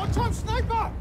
One time sniper!